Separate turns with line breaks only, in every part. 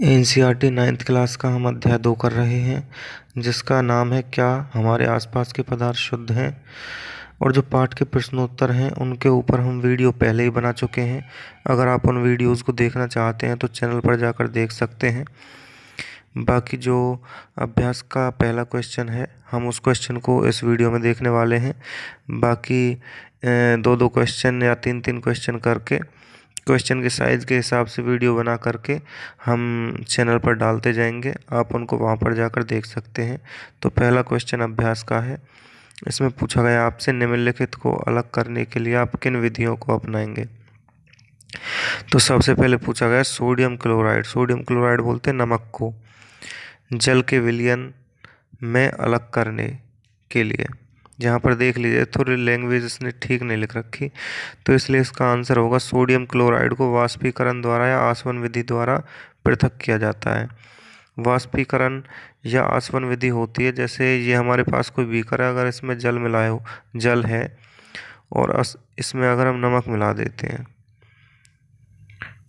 N C R T ninth class का हम अध्याय दो कर रहे हैं, जिसका नाम है क्या? हमारे आसपास के पदार्थ शुद्ध हैं? और जो पाठ के प्रश्नोत्तर हैं, उनके ऊपर हम वीडियो पहले ही बना चुके हैं। अगर आप उन वीडियोज़ को देखना चाहते हैं तो चैनल पर जाकर देख सकते हैं। बाकी जो अभ्यास का पहला क्वेश्चन है, हम उस क्वेश्चन को इस वीडियो में देखने वाले हैं। बाकी दो दो क्वेश्चन या तीन तीन क्वेश्चन करके क्वेश्चन के साइज़ के हिसाब से वीडियो बना करके हम चैनल पर डालते जाएँगे। आप उनको वहाँ पर जाकर देख सकते हैं। तो पहला क्वेश्चन अभ्यास का है। इसमें पूछा गया आपसे निम्नलिखित को अलग करने के लिए आप किन विधियों को अपनाएँगे? तो सबसे पहले पूछा गया सोडियम क्लोराइड सोडियम क्लोराइड बोलते हैं नमक को। जल के विलियन में अलग करने के लिए। जहाँ पर देख लीजिए, थोड़ी लैंग्वेज इसने ठीक नहीं लिख रखी। तो इसलिए इसका आंसर होगा सोडियम क्लोराइड को वाष्पीकरण द्वारा या आसवन विधि द्वारा पृथक किया जाता है। वाष्पीकरण या आसवन विधि होती है, जैसे ये हमारे पास कोई बीकर है, अगर इसमें जल मिलाए हो, जल है, और इसमें अगर हम नमक मिला देते हैं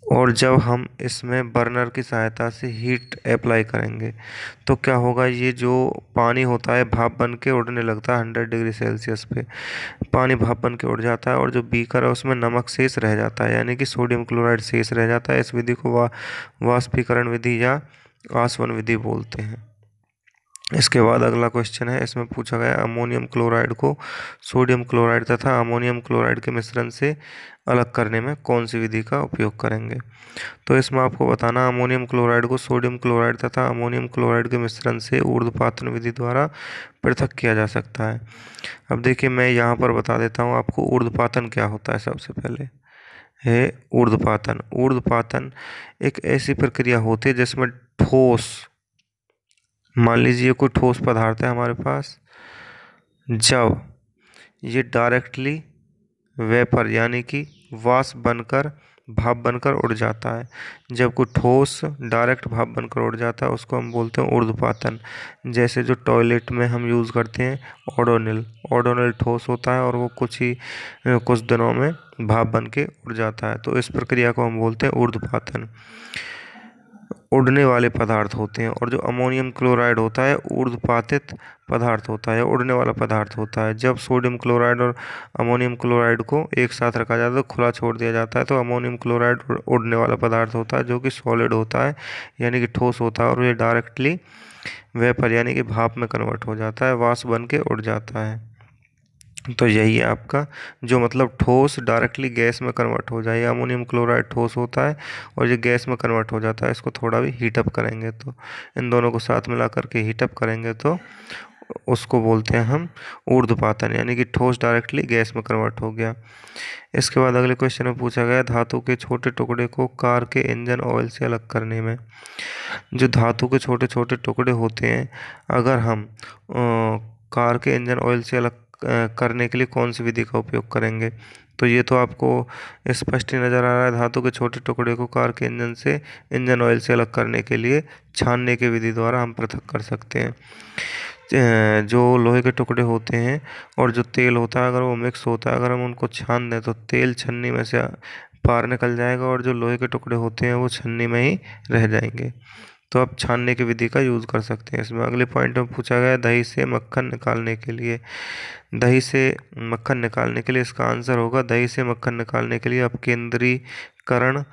और जब हम इसमें बर्नर की सहायता से हीट अप्लाई करेंगे तो क्या होगा? ये जो पानी होता है, भाप बन के उड़ने लगता है हंड्रेड डिग्री सेल्सियस पे। पानी भाप बन के उड़ जाता है और जो बीकर है, उसमें नमक शेष रह जाता है, यानी कि सोडियम क्लोराइड शेष रह जाता है। इस विधि को वा, वाष्पीकरण विधि या आसवन विधि बोलते हैं। इसके बाद अगला क्वेश्चन है, इसमें पूछा गया अमोनियम क्लोराइड को सोडियम क्लोराइड तथा अमोनियम क्लोराइड के मिश्रण से अलग करने में कौन सी विधि का उपयोग करेंगे? तो इसमें आपको बताना अमोनियम क्लोराइड को सोडियम क्लोराइड तथा अमोनियम क्लोराइड के मिश्रण से ऊर्ध्वपातन विधि द्वारा पृथक किया जा सकता है। अब देखिए, मैं यहाँ पर बता देता हूँ आपको ऊर्ध्वपातन क्या होता है सबसे पहले। है ऊर्ध्वपातन ऊर्ध्वपातन एक ऐसी प्रक्रिया होती है जिसमें ठोस मान लीजिए कोई ठोस पदार्थ है हमारे पास, जब ये डायरेक्टली वेपर यानी कि वास बनकर, भाप बनकर उड़ जाता है। जब कोई ठोस डायरेक्ट भाप बनकर उड़ जाता है, उसको हम बोलते हैं ऊर्ध्वपातन जैसे जो टॉयलेट में हम यूज़ करते हैं ओडोनिल ओडोनिल ठोस होता है और वो कुछ ही, कुछ दिनों में भाप बन के उड़ जाता है। तो इस प्रक्रिया को हम बोलते हैं ऊर्ध्वपातन उड़ने वाले पदार्थ होते हैं और जो अमोनियम क्लोराइड होता है ऊर्ध्वपातित पदार्थ होता है, उड़ने वाला पदार्थ होता है। जब सोडियम क्लोराइड और अमोनियम क्लोराइड को एक साथ रखा जाता है तो खुला छोड़ दिया जाता है तो अमोनियम क्लोराइड उड़ने वाला पदार्थ होता है, जो कि सॉलिड होता है, यानी कि ठोस होता है और ये डायरेक्टली वेपर, यानी कि भाप में कन्वर्ट हो जाता है वास बन के उड़ जाता है। तो यही है आपका जो मतलब ठोस डायरेक्टली गैस में कन्वर्ट हो जाए अमोनियम क्लोराइड ठोस होता है और ये गैस में कन्वर्ट हो जाता है इसको थोड़ा भी हीटअप करेंगे तो। इन दोनों को साथ मिला करके हीटअप करेंगे तो उसको बोलते हैं हम ऊर्ध्वपातन यानी कि ठोस डायरेक्टली गैस में कन्वर्ट हो गया। इसके बाद अगले क्वेश्चन में पूछा गया धातु के छोटे टुकड़े को कार के इंजन ऑयल से अलग करने में। जो धातु के छोटे छोटे टुकड़े होते हैं अगर हम आ, कार के इंजन ऑयल से अलग करने के लिए कौन सी विधि का उपयोग करेंगे? तो ये तो आपको स्पष्ट ही नज़र आ रहा है, धातु के छोटे टुकड़े को कार के इंजन से इंजन ऑयल से अलग करने के लिए छानने की विधि द्वारा हम पृथक कर सकते हैं। जो लोहे के टुकड़े होते हैं और जो तेल होता है, अगर वो मिक्स होता है, अगर हम उनको छान दें तो तेल छन्नी में से पार निकल जाएगा और जो लोहे के टुकड़े होते हैं वो छन्नी में ही रह जाएँगे। तो आप छानने की विधि का यूज़ कर सकते हैं। इसमें अगले पॉइंट में पूछा गया दही से मक्खन निकालने के लिए। दही से मक्खन निकालने के लिए इसका आंसर होगा, दही से मक्खन निकालने के लिए अपकेंद्रीकरण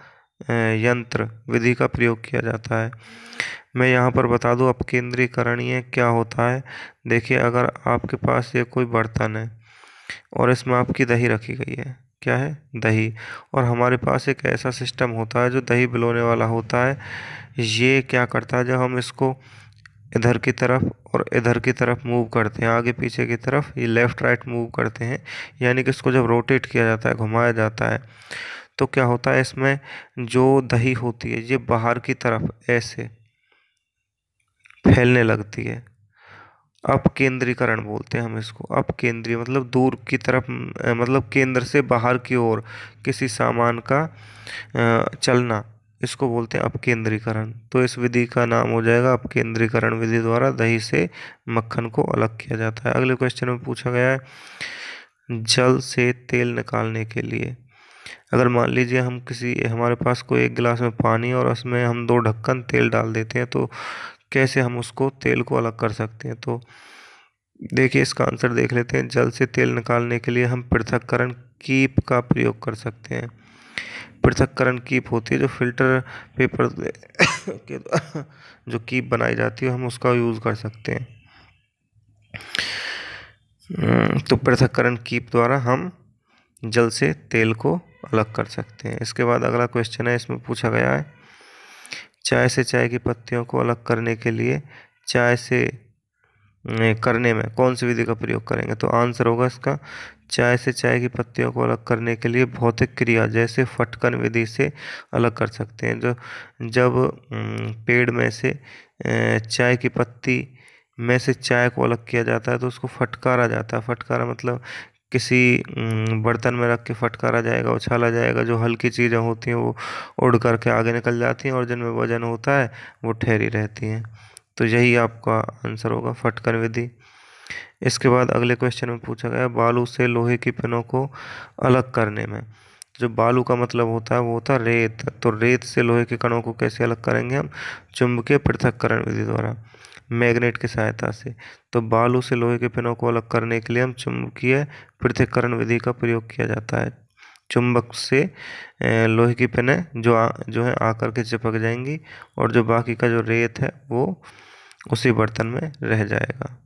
यंत्र विधि का प्रयोग किया जाता है। मैं यहाँ पर बता दूँ, अपकेंद्रीकरणीय क्या होता है? देखिए, अगर आपके पास ये कोई बर्तन है और इसमें आपकी दही रखी गई है क्या है? दही। और हमारे पास एक ऐसा सिस्टम होता है जो दही बिलोने वाला होता है। ये क्या करता है जब हम इसको इधर की तरफ़ और इधर की तरफ़ मूव करते हैं, आगे पीछे की तरफ़, ये लेफ़्ट राइट मूव करते हैं, यानी कि इसको जब रोटेट किया जाता है, घुमाया जाता है तो क्या होता है इसमें जो दही होती है, ये बाहर की तरफ़ ऐसे फैलने लगती है। अपकेंद्रीकरण बोलते हैं हम इसको। अपकेंद्रीय मतलब दूर की तरफ़ मतलब केंद्र से बाहर की ओर किसी सामान का चलना, इसको बोलते हैं अपकेंद्रीकरण। तो इस विधि का नाम हो जाएगा अपकेंद्रीकरण विधि द्वारा दही से मक्खन को अलग किया जाता है। अगले क्वेश्चन में पूछा गया है, जल से तेल निकालने के लिए। अगर मान लीजिए हम किसी, हमारे पास कोई एक गिलास में पानी और उसमें हम दो ढक्कन तेल डाल देते हैं तो कैसे हम उसको तेल को अलग कर सकते हैं? तो देखिए इसका आंसर देख लेते हैं। जल से तेल निकालने के लिए हम पृथककरण कीप का प्रयोग कर सकते हैं। पृथककरण कीप होती है जो फ़िल्टर पेपर के जो कीप बनाई जाती है हम उसका यूज़ कर सकते हैं। हम्म, तो पृथककरण कीप द्वारा हम जल से तेल को अलग कर सकते हैं। इसके बाद अगला क्वेश्चन है इसमें पूछा गया है चाय से चाय की पत्तियों को अलग करने के लिए, चाय से करने में कौन सी विधि का प्रयोग करेंगे? तो आंसर होगा इसका, चाय से चाय की पत्तियों को अलग करने के लिए भौतिक क्रिया जैसे फटकन विधि से अलग कर सकते हैं। जो, जब पेड़ में से चाय की पत्ती में से चाय को अलग किया जाता है तो उसको फटकारा जाता है। फटकारा मतलब किसी बर्तन में रख के फटकारा जाएगा, उछाला जाएगा, जो हल्की चीज़ें होती हैं वो उड़ करके आगे निकल जाती हैं और जिनमें वज़न होता है वो ठहरी रहती हैं। तो यही आपका आंसर होगा फटकर विधि। इसके बाद अगले क्वेश्चन में पूछा गया, बालू से लोहे की पिनों को अलग करने में। जो बालू का मतलब होता है, वो होता है रेत। तो रेत से लोहे के कणों को कैसे अलग करेंगे हम? चुंबकीय पृथककरण विधि द्वारा। मैग्नेट की सहायता से। तो बालू से लोहे के पिनों को अलग करने के लिए हम चुंबकीय पृथककरण विधि का प्रयोग किया जाता है। चुंबक से लोहे की पिने जो आ, जो है आकर के चिपक जाएँगी और जो बाकी का जो रेत है वो उसी बर्तन में रह जाएगा।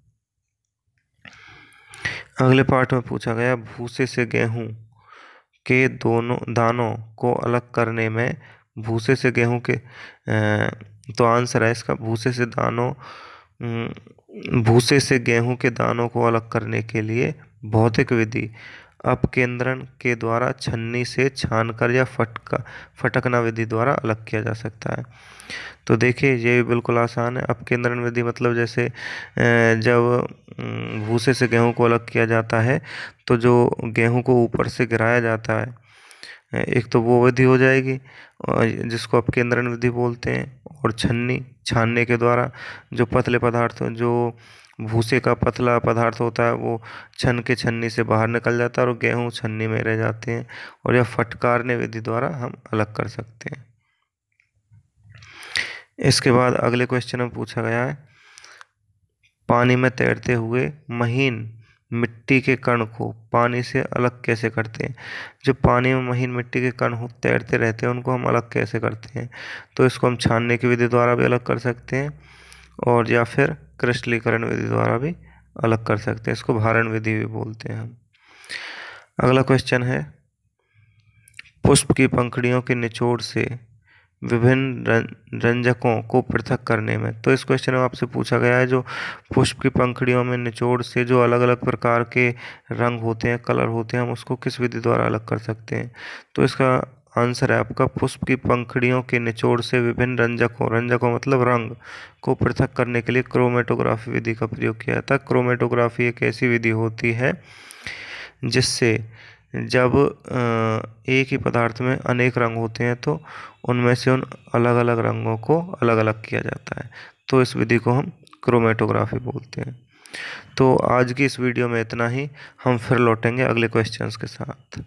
अगले पार्ट में पूछा गया भूसे से गेहूँ के दोनों दानों को अलग करने में भूसे से गेहूँ के तो आंसर है इसका भूसे से दानों भूसे से गेहूँ के दानों को अलग करने के लिए भौतिक विधि, अपकेंद्रण के द्वारा छन्नी से छानकर या फटका, फटकना विधि द्वारा अलग किया जा सकता है। तो देखिए, ये भी बिल्कुल आसान है। अपकेंद्रण विधि मतलब जैसे जब भूसे से गेहूँ को अलग किया जाता है तो जो गेहूँ को ऊपर से गिराया जाता है एक तो वो विधि हो जाएगी जिसको अपकेंद्रण विधि बोलते हैं, और छन्नी छानने के द्वारा जो पतले पदार्थ, जो भूसे का पतला पदार्थ होता है, वो छन के छन्नी से बाहर निकल जाता है और गेहूँ छन्नी में रह जाते हैं और यह फटकारने विधि द्वारा हम अलग कर सकते हैं। इसके बाद अगले क्वेश्चन में पूछा गया है, पानी में तैरते हुए महीन मिट्टी के कण को पानी से अलग कैसे करते हैं? जो पानी में महीन मिट्टी के कण हो, तैरते रहते हैं, उनको हम अलग कैसे करते हैं? तो इसको हम छानने की विधि द्वारा भी अलग कर सकते हैं और या फिर क्रिस्टलीकरण विधि द्वारा भी अलग कर सकते हैं। इसको भारण विधि भी बोलते हैं हम। अगला क्वेश्चन है, पुष्प की पंखड़ियों के निचोड़ से विभिन्न रंजकों को पृथक करने में। तो इस क्वेश्चन में आपसे पूछा गया है, जो पुष्प की पंखड़ियों में निचोड़ से जो अलग अलग प्रकार के रंग होते हैं कलर होते हैं, हम उसको किस विधि द्वारा अलग कर सकते हैं? तो इसका आंसर है आपका, पुष्प की पंखड़ियों के निचोड़ से विभिन्न रंजकों रंजकों मतलब रंग, को पृथक करने के लिए क्रोमेटोग्राफी विधि का प्रयोग किया जाता है। क्रोमेटोग्राफी एक ऐसी विधि होती है, जिससे जब एक ही पदार्थ में अनेक रंग होते हैं तो उनमें से उन अलग अलग रंगों को अलग अलग किया जाता है। तो इस विधि को हम क्रोमेटोग्राफी बोलते हैं। तो आज की इस वीडियो में इतना ही। हम फिर लौटेंगे अगले क्वेश्चंस के साथ।